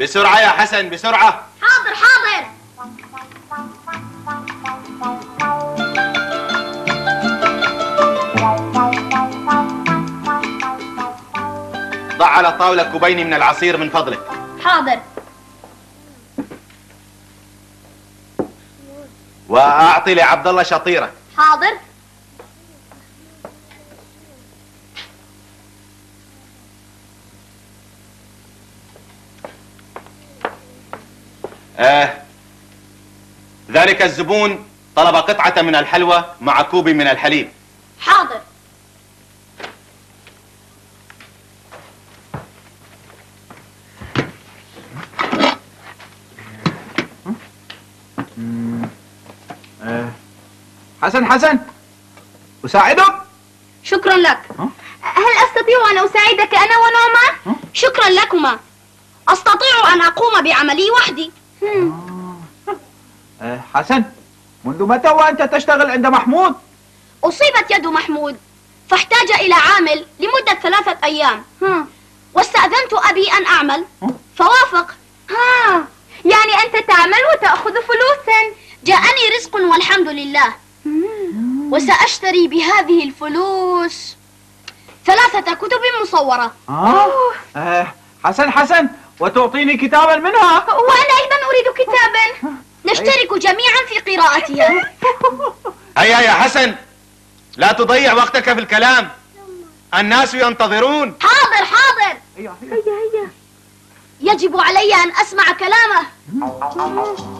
بسرعة يا حسن بسرعة. حاضر حاضر. ضع على الطاولة كوبين من العصير من فضلك. حاضر. وأعطي لعبد الله شطيرة. حاضر. آه. ذلك الزبون طلب قطعة من الحلوى مع كوب من الحليب. حاضر. حسن حسن. أساعدك؟ شكرا لك؟ هل أستطيع أن أساعدك أنا ونعمان؟ شكرا لكما. أستطيع أن أقوم بعملي وحدي. آه، حسن منذ متى وأنت تشتغل عند محمود؟ أصيبت يد محمود فاحتاج إلى عامل لمدة ثلاثة أيام. واستأذنت أبي أن أعمل. فوافق. ها. يعني أنت تعمل وتأخذ فلوسا. جاءني رزق والحمد لله. وسأشتري بهذه الفلوس ثلاثة كتب مصورة. آه. آه، حسن حسن وتعطيني كتابا منها؟ وأنا أيضا جميعا في قراءتها. هيا يا حسن لا تضيع وقتك في الكلام. الناس ينتظرون. حاضر حاضر. هيا هيا يجب علي أن أسمع كلامه.